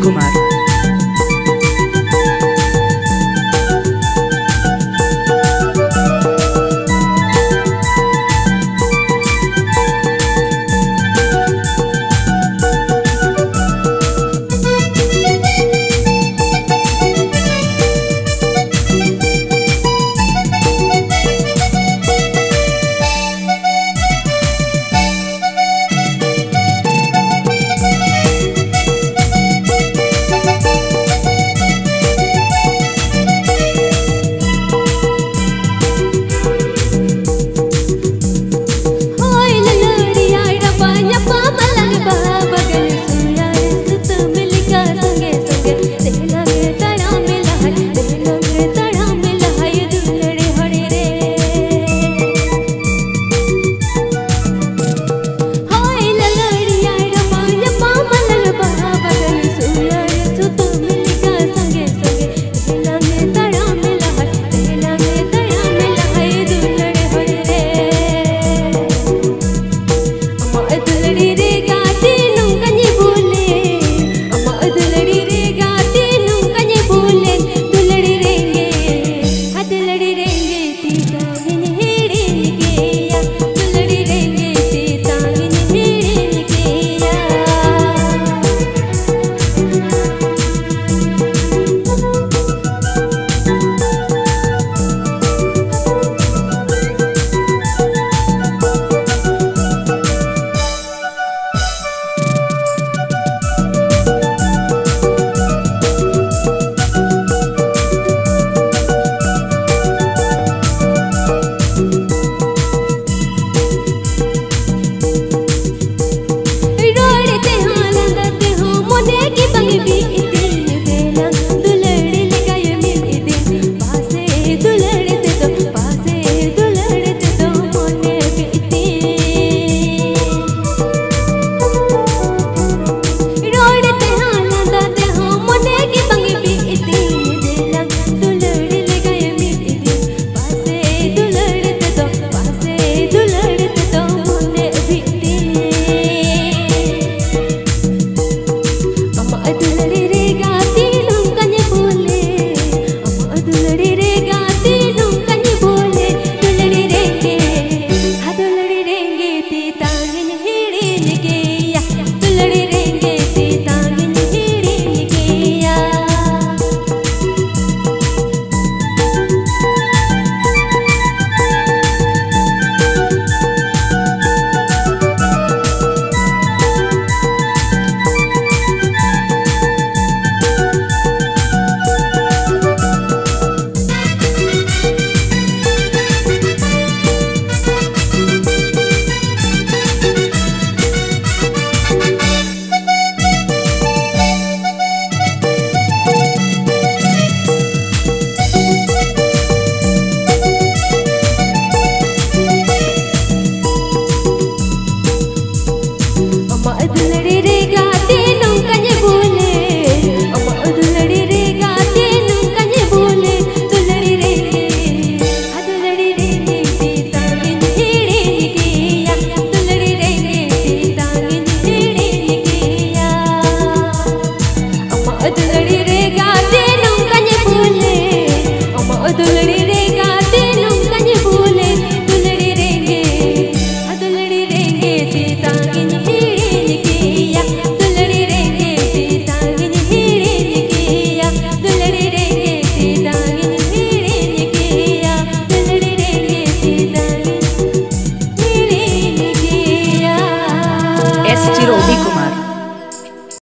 Kumar.